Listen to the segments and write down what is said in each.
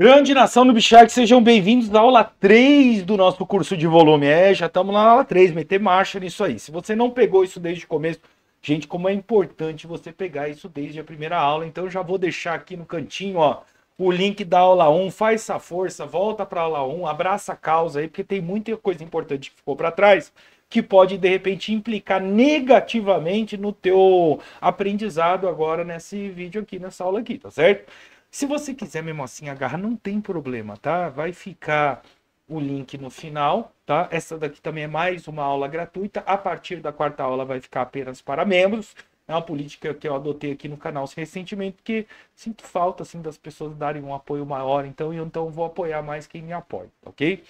Grande nação do Bichac, sejam bem-vindos à aula 3 do nosso curso de volume. É, já estamos na aula 3, meter marcha nisso aí. Se você não pegou isso desde o começo, gente, como é importante você pegar isso desde a primeira aula, então já vou deixar aqui no cantinho, ó, o link da aula 1, faz essa força, volta para a aula 1, abraça a causa aí, porque tem muita coisa importante que ficou para trás, que pode de repente implicar negativamente no teu aprendizado agora nesse vídeo aqui, nessa aula aqui, tá certo? Se você quiser mesmo assim agarrar, não tem problema, tá? Vai ficar o link no final, tá? Essa daqui também é mais uma aula gratuita. A partir da quarta aula vai ficar apenas para membros. É uma política que eu adotei aqui no canal recentemente, porque sinto falta assim das pessoas darem um apoio maior, então eu então vou apoiar mais quem me apoia, ok?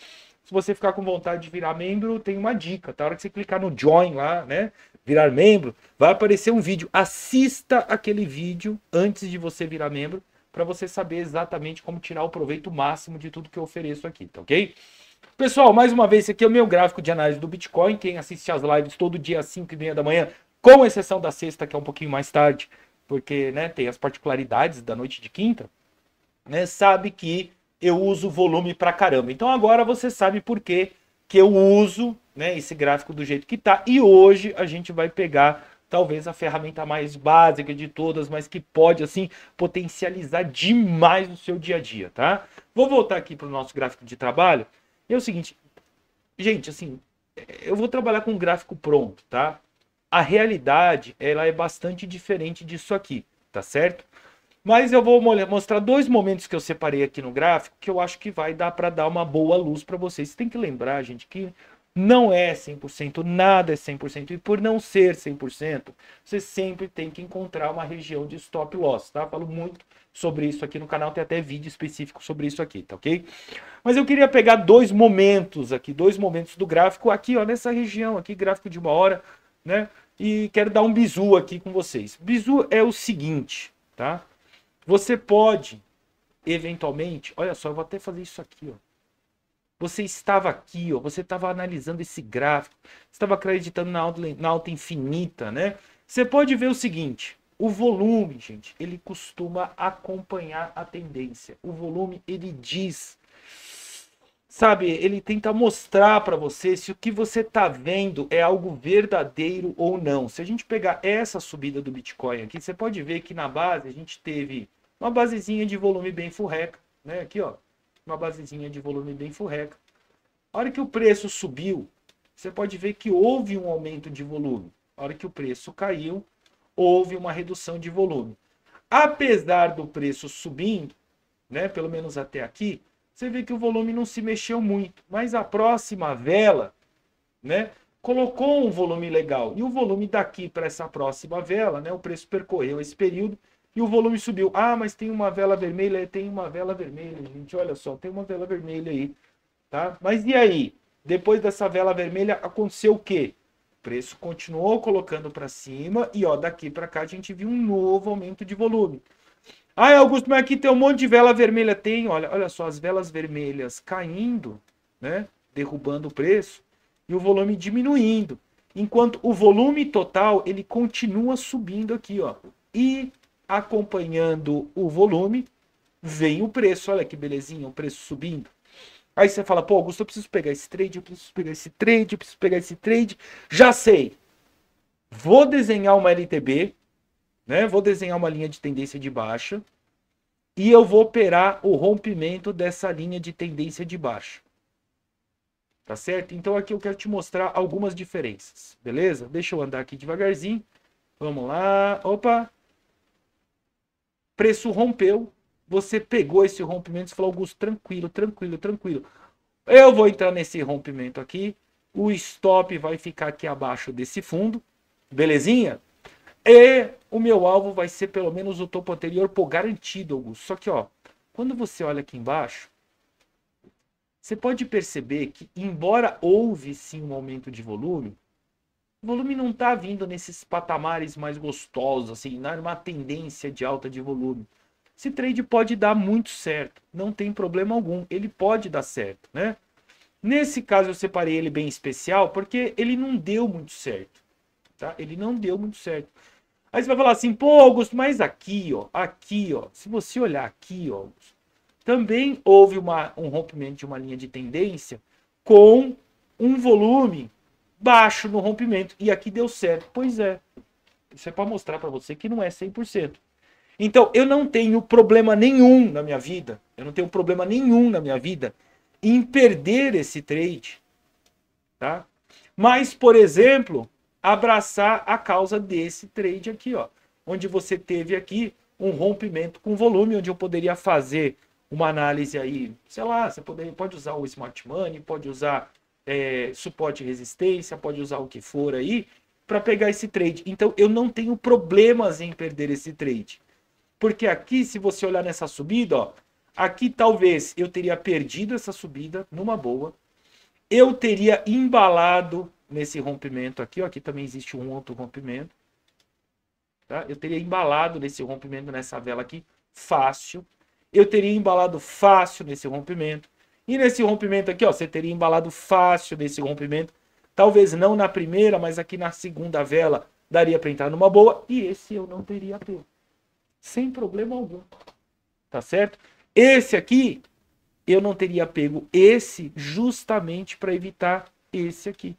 Se você ficar com vontade de virar membro, tem uma dica. Tá? A hora que você clicar no join lá, né? Virar membro, vai aparecer um vídeo. Assista aquele vídeo antes de você virar membro para você saber exatamente como tirar o proveito máximo de tudo que eu ofereço aqui, tá ok? Pessoal, mais uma vez, esse aqui é o meu gráfico de análise do Bitcoin. Quem assiste as lives todo dia às 5 e meia da manhã, com exceção da sexta, que é um pouquinho mais tarde, porque né, tem as particularidades da noite de quinta, né, sabe que eu uso volume pra caramba. Então agora você sabe por que, que eu uso né, esse gráfico do jeito que tá. E hoje a gente vai pegar talvez a ferramenta mais básica de todas, mas que pode assim potencializar demais o seu dia a dia, tá? Vou voltar aqui para o nosso gráfico de trabalho. É o seguinte, gente, assim, eu vou trabalhar com um gráfico pronto, tá? A realidade, ela é bastante diferente disso aqui, tá certo? Mas eu vou mostrar dois momentos que eu separei aqui no gráfico que eu acho que vai dar para dar uma boa luz para vocês. Você tem que lembrar, gente, que não é 100%, nada é 100%. E por não ser 100%, você sempre tem que encontrar uma região de stop loss, tá? Falo muito sobre isso aqui no canal, tem até vídeo específico sobre isso aqui, tá ok? Mas eu queria pegar dois momentos aqui, dois momentos do gráfico aqui, ó, nessa região aqui, gráfico de uma hora, né? E quero dar um bizu aqui com vocês. Bizu é o seguinte, tá? Você pode, eventualmente, olha só, eu vou até fazer isso aqui, ó. Você estava aqui, ó, você estava analisando esse gráfico, estava acreditando na alta, na alta infinita, né? Você pode ver o seguinte, o volume, gente, ele costuma acompanhar a tendência. O volume, ele diz, sabe, ele tenta mostrar para você se o que você está vendo é algo verdadeiro ou não. Se a gente pegar essa subida do Bitcoin aqui, você pode ver que na base a gente teve uma basezinha de volume bem furreca, né? Aqui, ó, uma basezinha de volume bem furreca. A hora que o preço subiu, você pode ver que houve um aumento de volume. A hora que o preço caiu, houve uma redução de volume. Apesar do preço subindo, né, pelo menos até aqui, você vê que o volume não se mexeu muito. Mas a próxima vela, né, colocou um volume legal. E o volume daqui para essa próxima vela, né, o preço percorreu esse período e o volume subiu. Ah, mas tem uma vela vermelha, tem uma vela vermelha, gente. Olha só, tem uma vela vermelha aí, tá? Mas e aí? Depois dessa vela vermelha aconteceu o quê? O preço continuou colocando para cima e ó, daqui para cá a gente viu um novo aumento de volume. Ah, Augusto, mas aqui tem um monte de vela vermelha. Tem, olha, olha só, as velas vermelhas caindo, né? Derrubando o preço e o volume diminuindo. Enquanto o volume total, ele continua subindo aqui, ó. E acompanhando o volume, vem o preço. Olha que belezinha, o preço subindo. Aí você fala, pô, Augusto, eu preciso pegar esse trade, eu preciso pegar esse trade, eu preciso pegar esse trade. Já sei. Vou desenhar uma LTB, né? Vou desenhar uma linha de tendência de baixa e eu vou operar o rompimento dessa linha de tendência de baixa. Tá certo? Então aqui eu quero te mostrar algumas diferenças, beleza? Deixa eu andar aqui devagarzinho. Vamos lá. Opa, preço rompeu, você pegou esse rompimento e falou, Augusto, tranquilo, tranquilo, tranquilo. Eu vou entrar nesse rompimento aqui, o stop vai ficar aqui abaixo desse fundo, belezinha? E o meu alvo vai ser pelo menos o topo anterior, pô, garantido, Augusto. Só que, ó, quando você olha aqui embaixo, você pode perceber que, embora houve sim um aumento de volume, o volume não está vindo nesses patamares mais gostosos, assim, numa tendência de alta de volume. Esse trade pode dar muito certo, não tem problema algum, ele pode dar certo, né? Nesse caso eu separei ele bem especial porque ele não deu muito certo, tá? Ele não deu muito certo. Aí você vai falar assim, pô, Augusto, mas aqui, ó, aqui, ó, se você olhar aqui, ó, também houve uma, um rompimento de uma linha de tendência com um volume baixo no rompimento. E aqui deu certo. Pois é. Isso é para mostrar para você que não é 100%. Então, eu não tenho problema nenhum na minha vida. Eu não tenho problema nenhum na minha vida em perder esse trade. Tá? Mas, por exemplo, abraçar a causa desse trade aqui, ó. Onde você teve aqui um rompimento com volume, onde eu poderia fazer uma análise aí, sei lá, você pode, pode usar o Smart Money, pode usar é, suporte e resistência, pode usar o que for aí, para pegar esse trade. Então eu não tenho problemas em perder esse trade. Porque aqui, se você olhar nessa subida, ó, aqui talvez eu teria perdido essa subida numa boa. Eu teria embalado nesse rompimento aqui, ó, aqui também existe um outro rompimento. Tá? Eu teria embalado nesse rompimento nessa vela aqui, fácil. Eu teria embalado fácil nesse rompimento. E nesse rompimento aqui, ó, você teria embalado fácil nesse rompimento. Talvez não na primeira, mas aqui na segunda vela daria para entrar numa boa. E esse eu não teria pego. Sem problema algum. Tá certo? Esse aqui, eu não teria pego esse justamente para evitar esse aqui.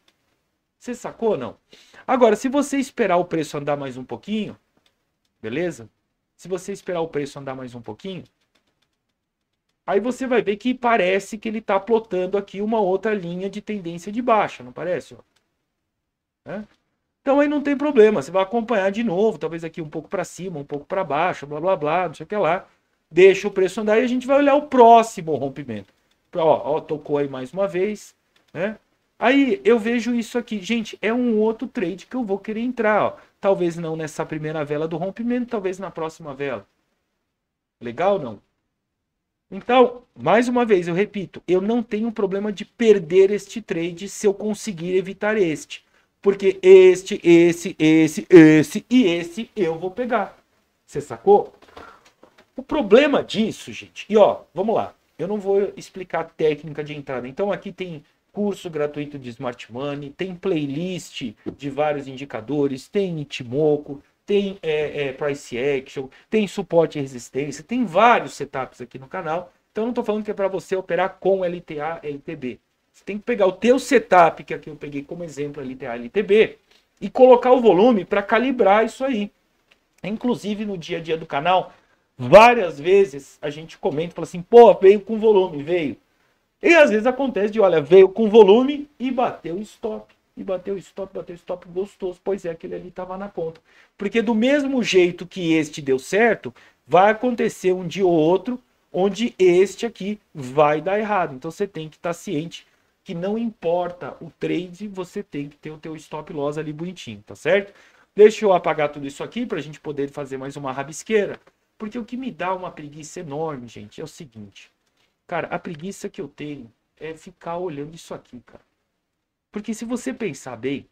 Você sacou ou não? Agora, se você esperar o preço andar mais um pouquinho, beleza? Se você esperar o preço andar mais um pouquinho, Aí você vai ver que parece que ele está plotando aqui uma outra linha de tendência de baixa, não parece? É? Então aí não tem problema, você vai acompanhar de novo, talvez aqui um pouco para cima, um pouco para baixo, blá blá blá, não sei o que lá. Deixa o preço andar e a gente vai olhar o próximo rompimento. Ó, ó tocou aí mais uma vez, né? Aí eu vejo isso aqui, gente, é um outro trade que eu vou querer entrar, ó. Talvez não nessa primeira vela do rompimento, talvez na próxima vela. Legal não? Então, mais uma vez, eu repito, eu não tenho problema de perder este trade se eu conseguir evitar este. Porque este, esse, esse, esse e esse eu vou pegar. Você sacou? O problema disso, gente, e ó, vamos lá. Eu não vou explicar a técnica de entrada. Então aqui tem curso gratuito de Smart Money, tem playlist de vários indicadores, tem Itimoco, tem é, é, price action, tem suporte e resistência, tem vários setups aqui no canal. Então não estou falando que é para você operar com LTA, LTB. Você tem que pegar o teu setup, que aqui eu peguei como exemplo LTA, LTB, e colocar o volume para calibrar isso aí. Inclusive no dia a dia do canal, várias vezes a gente comenta, fala assim, pô, veio com volume, veio. E às vezes acontece de, olha, veio com volume e bateu stop e bateu stop, bateu stop gostoso. Pois é, aquele ali estava na ponta. Porque do mesmo jeito que este deu certo, vai acontecer um dia ou outro onde este aqui vai dar errado. Então você tem que estar tá ciente que não importa o trade, você tem que ter o teu stop loss ali bonitinho, tá certo? Deixa eu apagar tudo isso aqui para a gente poder fazer mais uma rabisqueira. Porque o que me dá uma preguiça enorme, gente, é o seguinte. Cara, a preguiça que eu tenho é ficar olhando isso aqui, cara. Porque se você pensar bem,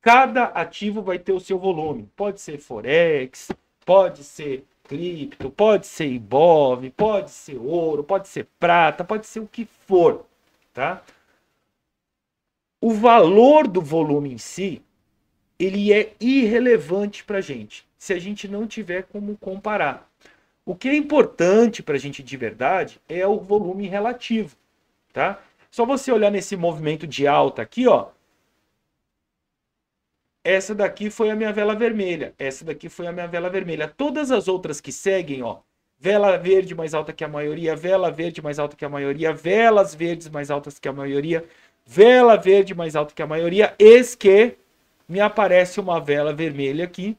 cada ativo vai ter o seu volume. Pode ser Forex, pode ser cripto, pode ser Ibov, pode ser ouro, pode ser prata, pode ser o que for, tá? O valor do volume em si, ele é irrelevante para a gente, se a gente não tiver como comparar. O que é importante para a gente de verdade é o volume relativo, tá? Só você olhar nesse movimento de alta aqui, ó. Essa daqui foi a minha vela vermelha. Essa daqui foi a minha vela vermelha. Todas as outras que seguem, ó. Vela verde mais alta que a maioria, vela verde mais alta que a maioria, velas verdes mais altas que a maioria, vela verde mais alta que a maioria, eis que me aparece uma vela vermelha aqui,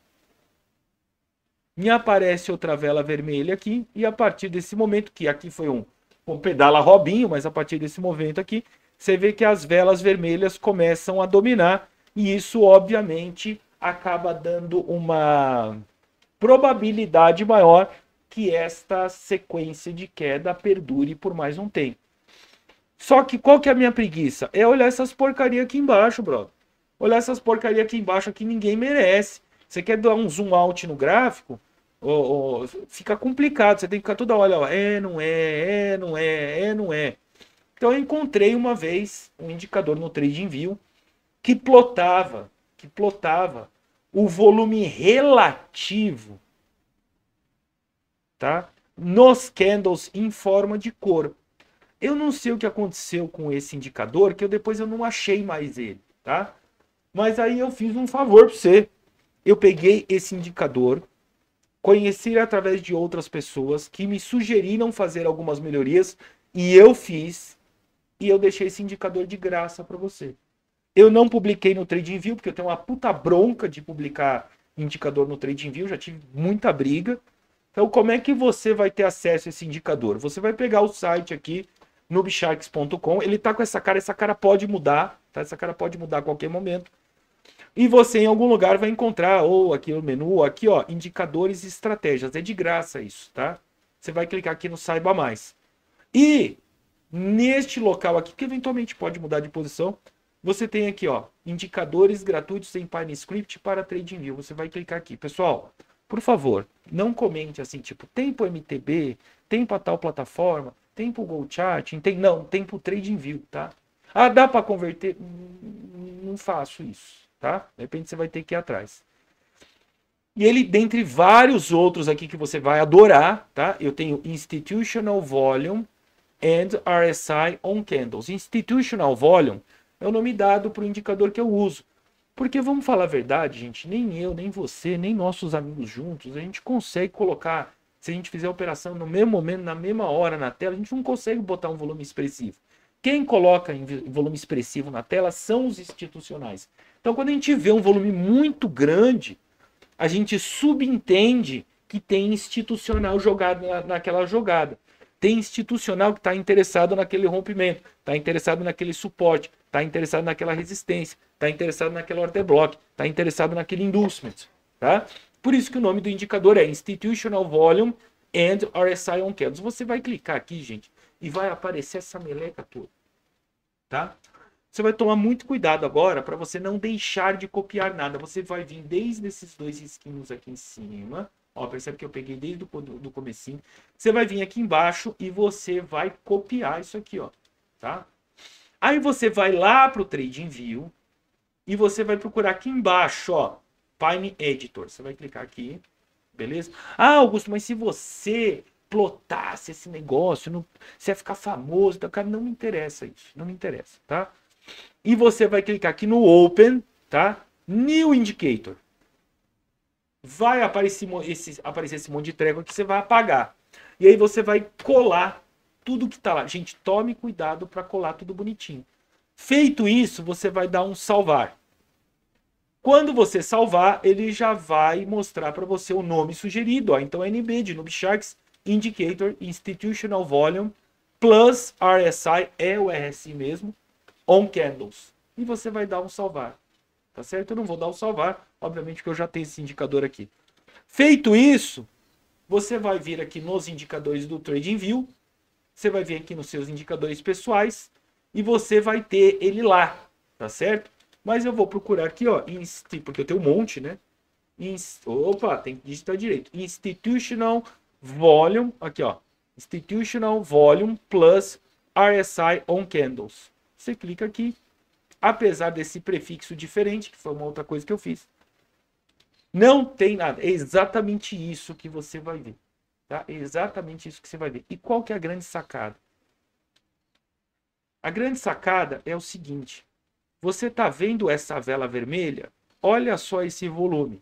me aparece outra vela vermelha aqui, e a partir desse momento, que aqui foi um com pedala Robinho, mas a partir desse momento aqui, você vê que as velas vermelhas começam a dominar e isso, obviamente, acaba dando uma probabilidade maior que esta sequência de queda perdure por mais um tempo. Só que qual que é a minha preguiça? É olhar essas porcaria aqui embaixo, brother. Olhar essas porcaria aqui embaixo que ninguém merece. Você quer dar um zoom out no gráfico? Oh, fica complicado. Você tem que ficar toda hora, ó, é, não é, é, não é, é, não é. Então eu encontrei uma vez um indicador no TradingView que plotava, que plotava o volume relativo, tá? nos candles em forma de cor. Eu não sei o que aconteceu com esse indicador, que eu depois eu não achei mais ele, tá? Mas aí eu fiz um favor para você. Eu peguei esse indicador, conheci através de outras pessoas que me sugeriram fazer algumas melhorias e eu fiz e eu deixei esse indicador de graça para você. Eu não publiquei no TradingView porque eu tenho uma puta bronca de publicar indicador no TradingView, já tive muita briga. Então, como é que você vai ter acesso a esse indicador? Você vai pegar o site aqui, nubsharks.com, ele tá com essa cara, essa cara pode mudar, tá? Essa cara pode mudar a qualquer momento. E você em algum lugar vai encontrar, ou aqui no menu, aqui ó, indicadores e estratégias. É de graça isso, tá? Você vai clicar aqui no Saiba Mais. E neste local aqui, que eventualmente pode mudar de posição, você tem aqui, ó, indicadores gratuitos em PineScript para TradingView. Você vai clicar aqui. Pessoal, por favor, não comente assim, tipo, tem pro MTB, tem para tal plataforma, tem pro GoChat, tem não, tem pro TradingView, tá? Ah, dá para converter? Não faço isso, tá? De repente você vai ter que ir atrás. E ele, dentre vários outros aqui que você vai adorar, tá? Eu tenho Institutional Volume and RSI on Candles. Institutional Volume é o nome dado para o indicador que eu uso. Porque vamos falar a verdade, gente, nem eu, nem você, nem nossos amigos juntos, a gente consegue colocar, se a gente fizer a operação no mesmo momento, na mesma hora na tela, a gente não consegue botar um volume expressivo. Quem coloca em volume expressivo na tela são os institucionais. Então, quando a gente vê um volume muito grande, a gente subentende que tem institucional jogado na, naquela jogada. Tem institucional que está interessado naquele rompimento, está interessado naquele suporte, está interessado naquela resistência, está interessado naquele order block, está interessado naquele inducement. Tá? Por isso que o nome do indicador é Institutional Volume and RSI on Candles. Você vai clicar aqui, gente, e vai aparecer essa meleca toda. Tá? Você vai tomar muito cuidado agora para você não deixar de copiar nada. Você vai vir desde esses dois esquinhos aqui em cima Ó, percebe que eu peguei desde o do, comecinho. Você vai vir aqui embaixo e você vai copiar isso aqui, ó, tá? Aí você vai lá para o View e você vai procurar aqui embaixo, ó, Pine Editor. Você vai clicar aqui, beleza? Ah, Augusto, mas se você plotasse esse negócio, não, você ia ficar famoso, então, cara, não me interessa isso, não me interessa, tá? E você vai clicar aqui no Open, tá? New Indicator vai aparecer esse, aparecer esse monte de trégua que você vai apagar. E aí você vai colar tudo que está lá. Gente, tome cuidado para colar tudo bonitinho. Feito isso, você vai dar um salvar. Quando você salvar, ele já vai mostrar para você o nome sugerido. Ó. Então, NB de Nubsharks Indicator Institutional Volume plus RSI, é o RSI mesmo, on candles. E você vai dar um salvar. Tá certo? Eu não vou dar o salvar, obviamente que eu já tenho esse indicador aqui. Feito isso, você vai vir aqui nos indicadores do TradingView, você vai vir aqui nos seus indicadores pessoais e você vai ter ele lá, tá certo? Mas eu vou procurar aqui, ó, porque eu tenho um monte, né? Opa, tem que digitar direito. Institutional Volume, aqui ó, Institutional Volume plus RSI on Candles. Você clica aqui, apesar desse prefixo diferente, que foi uma outra coisa que eu fiz. Não tem nada. É exatamente isso que você vai ver. Tá? É exatamente isso que você vai ver. E qual que é a grande sacada? A grande sacada é o seguinte. Você está vendo essa vela vermelha? Olha só esse volume.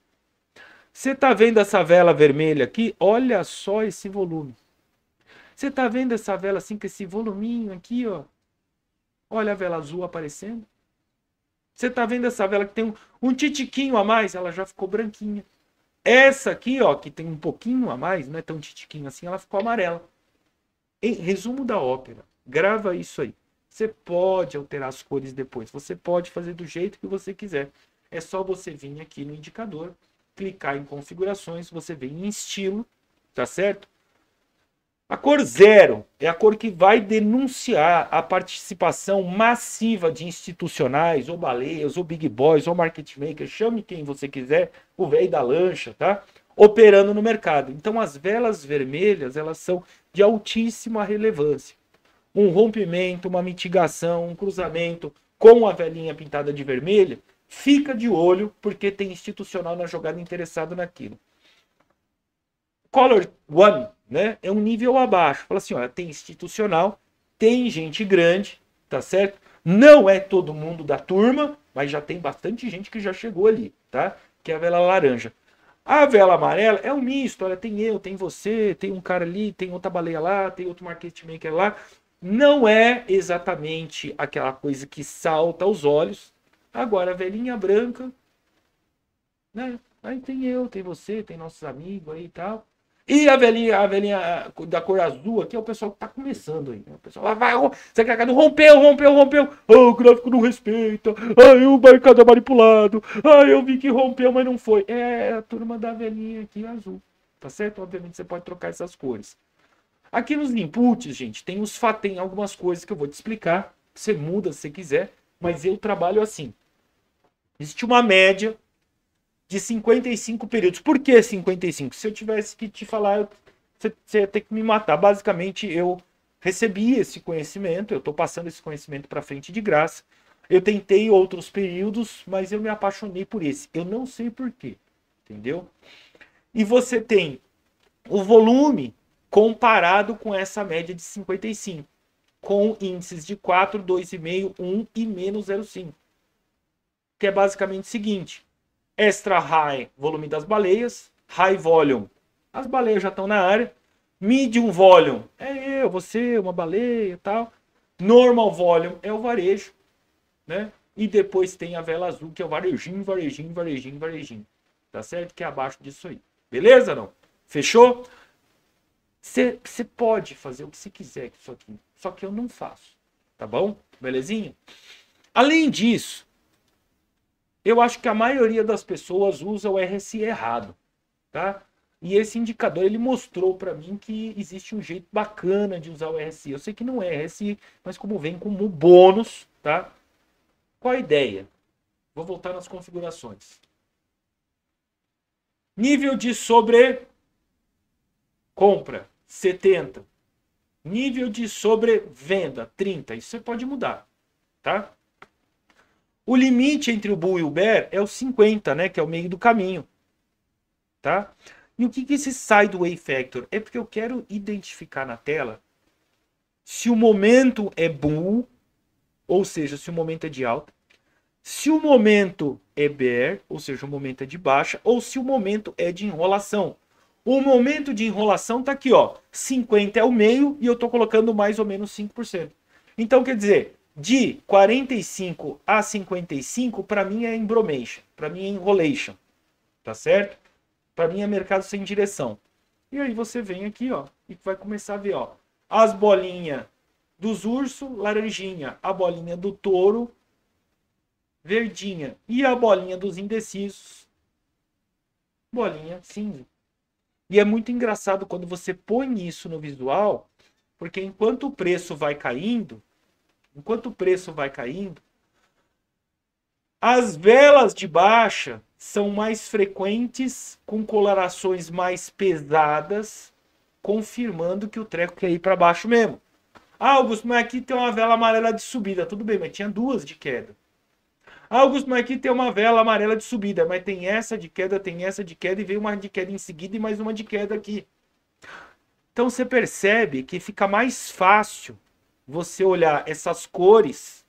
Você está vendo essa vela vermelha aqui? Olha só esse volume. Você está vendo essa vela assim, com esse voluminho aqui, ó? Olha a vela azul aparecendo. Você está vendo essa vela que tem um, um titiquinho a mais? Ela já ficou branquinha. Essa aqui, ó, que tem um pouquinho a mais, não é tão titiquinho assim, ela ficou amarela. Em resumo da ópera, grava isso aí. Você pode alterar as cores depois. Você pode fazer do jeito que você quiser. É só você vir aqui no indicador, clicar em configurações, você vem em estilo, tá certo? A cor zero é a cor que vai denunciar a participação massiva de institucionais, ou baleias, ou big boys, ou market makers, chame quem você quiser, o velho da lancha, tá? Operando no mercado. Então as velas vermelhas, elas são de altíssima relevância. Um rompimento, uma mitigação, um cruzamento com a velinha pintada de vermelho, fica de olho porque tem institucional na jogada interessado naquilo. Color One, né? É um nível abaixo. Fala assim, olha, tem institucional, tem gente grande, tá certo? Não é todo mundo da turma, mas já tem bastante gente que já chegou ali, tá? Que é a vela laranja. A vela amarela é um misto, olha, tem eu, tem você, tem um cara ali, tem outra baleia lá, tem outro market maker lá. Não é exatamente aquela coisa que salta aos olhos. Agora, a velhinha branca, né? Aí tem eu, tem você, tem nossos amigos aí e tal. E a velhinha, a velhinha da cor azul aqui é o pessoal que tá começando aí. Né? O pessoal vai, vai, você quer rompeu, rompeu, rompeu. Oh, o gráfico não respeita. Ai, o mercado é manipulado. Ai, eu vi que rompeu, mas não foi. É a turma da velhinha aqui azul. Tá certo? Obviamente você pode trocar essas cores. Aqui nos inputs, gente, tem os tem algumas coisas que eu vou te explicar. Você muda se você quiser, mas eu trabalho assim. Existe uma média de 55 períodos. Por que 55? Se eu tivesse que te falar, você, ia ter que me matar. Basicamente, eu recebi esse conhecimento, eu estou passando esse conhecimento para frente de graça. Eu tentei outros períodos, mas eu me apaixonei por esse. Eu não sei por quê, entendeu? E você tem o volume comparado com essa média de 55, com índices de 4, 2,5, 1 e menos 0,5. Que é basicamente o seguinte: extra high, volume das baleias, high volume, as baleias já estão na área, medium volume, é eu, você, uma baleia e tal, normal volume é o varejo, né? E depois tem a vela azul, que é o varejinho, varejinho, varejinho, varejinho. Tá certo? Que é abaixo disso aí. Beleza, não? Fechou? Você pode fazer o que você quiser com isso aqui. Só que eu não faço. Tá bom? Belezinha? Além disso, eu acho que a maioria das pessoas usa o RSI errado. Tá? E esse indicador ele mostrou para mim que existe um jeito bacana de usar o RSI. Eu sei que não é RSI, mas como vem como bônus, tá? Qual a ideia? Vou voltar nas configurações. Nível de sobre compra 70. Nível de sobrevenda, 30. Isso você pode mudar, tá? O limite entre o bull e o bear é o 50, né? Que é o meio do caminho, tá? E o que, que esse sideway factor? É porque eu quero identificar na tela se o momento é bull, ou seja, se o momento é de alta, se o momento é bear, ou seja, o momento é de baixa, ou se o momento é de enrolação. O momento de enrolação tá aqui, ó. 50 é o meio e eu tô colocando mais ou menos 5%. Então, quer dizer, de 45 a 55, para mim é embromation, para mim é enrolation. Tá certo? Para mim é mercado sem direção. E aí você vem aqui, ó, e vai começar a ver, ó, as bolinhas dos ursos, laranjinha, a bolinha do touro, verdinha, e a bolinha dos indecisos, bolinha cinza. E é muito engraçado quando você põe isso no visual, porque enquanto o preço vai caindo, enquanto o preço vai caindo, as velas de baixa são mais frequentes, com colorações mais pesadas, confirmando que o treco quer ir para baixo mesmo. Ah, Augusto, mas aqui tem uma vela amarela de subida. Tudo bem, mas tinha duas de queda. Augusto, mas aqui tem uma vela amarela de subida, mas tem essa de queda, tem essa de queda e veio uma de queda em seguida e mais uma de queda aqui. Então você percebe que fica mais fácil você olhar essas cores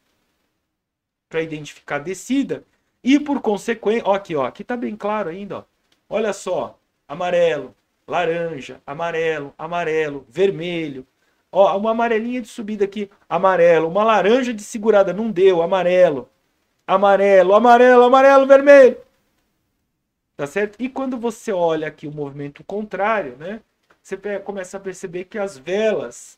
para identificar a descida e por consequência, ó aqui, ó, aqui tá bem claro ainda, ó. Olha só, amarelo, laranja, amarelo, amarelo, vermelho. Ó, uma amarelinha de subida aqui, amarelo, uma laranja de segurada não deu, amarelo amarelo, amarelo, amarelo, vermelho. Tá certo? E quando você olha aqui o movimento contrário, né? Você começa a perceber que as velas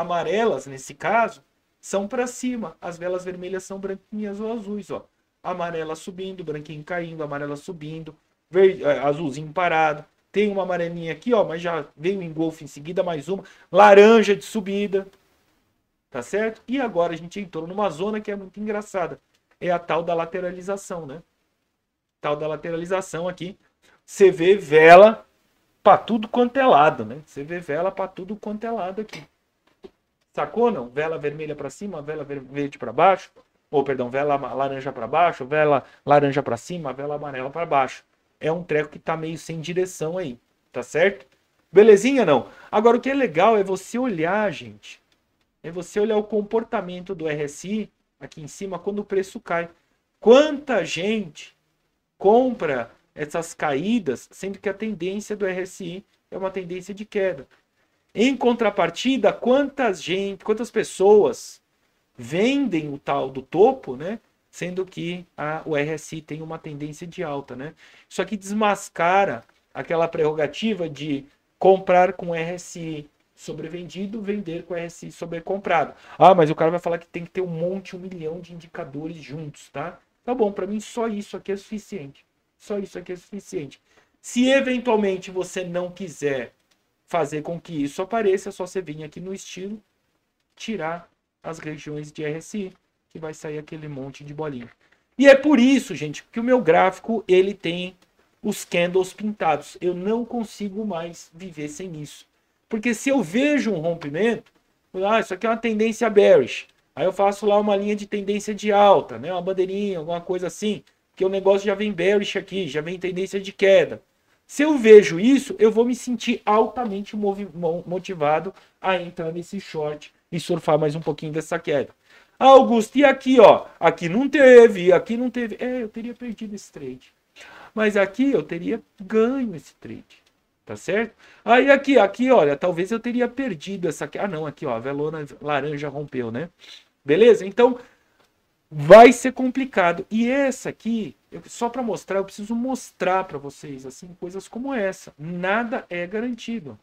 amarelas, nesse caso, são para cima. As velas vermelhas são branquinhas ou azuis, ó. Amarela subindo, branquinho caindo, amarela subindo, verde, eh, azulzinho parado. Tem uma amarelinha aqui, ó, mas já veio o engolfo em seguida, mais uma. Laranja de subida. Tá certo? E agora a gente entrou numa zona que é muito engraçada é a tal da lateralização, né? Tal da lateralização aqui. Você vê vela para tudo quanto é lado, né? Você vê vela para tudo quanto é lado aqui. Sacou não? Vela vermelha para cima, vela verde para baixo, ou perdão, vela laranja para baixo, vela laranja para cima, vela amarela para baixo. É um treco que tá meio sem direção aí, tá certo? Belezinha, não? Agora, o que é legal é você olhar, gente. É você olhar o comportamento do RSI aqui em cima quando o preço cai. Quanta gente compra essas caídas, sendo que a tendência do RSI é uma tendência de queda. Em contrapartida, quantas gente, quantas pessoas vendem o tal do topo, né? Sendo que a, o RSI tem uma tendência de alta, né? Isso aqui desmascara aquela prerrogativa de comprar com RSI sobrevendido, vender com RSI sobrecomprado. Ah, mas o cara vai falar que tem que ter um monte, um milhão de indicadores juntos, tá? Tá bom, para mim só isso aqui é suficiente. Só isso aqui é suficiente. Se eventualmente você não quiser fazer com que isso apareça, é só você vir aqui no estilo, tirar as regiões de RSI, que vai sair aquele monte de bolinha. E é por isso, gente, que o meu gráfico ele tem os candles pintados. Eu não consigo mais viver sem isso. Porque se eu vejo um rompimento, ah, isso aqui é uma tendência bearish. Aí eu faço lá uma linha de tendência de alta, né? Uma bandeirinha, alguma coisa assim, que o negócio já vem bearish aqui, já vem tendência de queda. Se eu vejo isso, eu vou me sentir altamente motivado a entrar nesse short e surfar mais um pouquinho dessa queda. Ah, Augusto, e aqui, ó? Aqui não teve, aqui não teve. É, eu teria perdido esse trade. Mas aqui eu teria ganho esse trade. Tá certo? Aí aqui, aqui, olha, talvez eu teria perdido essa. Ah, não, aqui, ó, a velona laranja rompeu, né? Beleza? Então, vai ser complicado. E essa aqui, eu, só para mostrar, eu preciso mostrar para vocês assim coisas como essa. Nada é garantido.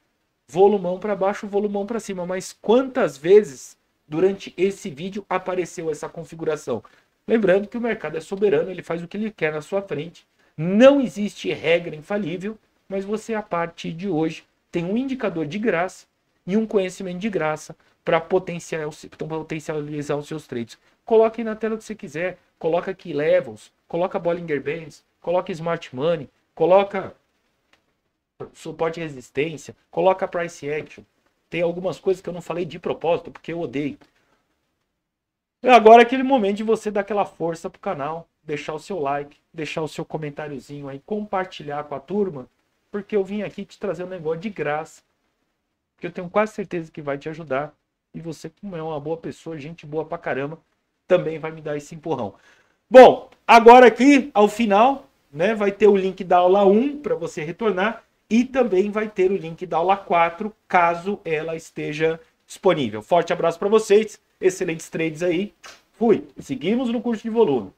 Volumão para baixo, volumão para cima. Mas quantas vezes durante esse vídeo apareceu essa configuração? Lembrando que o mercado é soberano, ele faz o que ele quer na sua frente. Não existe regra infalível, mas você a partir de hoje tem um indicador de graça e um conhecimento de graça para potencializar os seus trades. Coloque na tela que você quiser. Coloca aqui levels, coloca Bollinger Bands, coloca Smart Money, coloca suporte e resistência, coloca price action. Tem algumas coisas que eu não falei de propósito, porque eu odeio. E agora é aquele momento de você dar aquela força pro canal, deixar o seu like, deixar o seu comentáriozinho aí, compartilhar com a turma, porque eu vim aqui te trazer um negócio de graça, que eu tenho quase certeza que vai te ajudar. E você, como é uma boa pessoa, gente boa pra caramba, também vai me dar esse empurrão. Bom, agora aqui, ao final, né, vai ter o link da aula 1 para você retornar e também vai ter o link da aula 4, caso ela esteja disponível. Forte abraço para vocês, excelentes trades aí. Fui. Seguimos no curso de volume.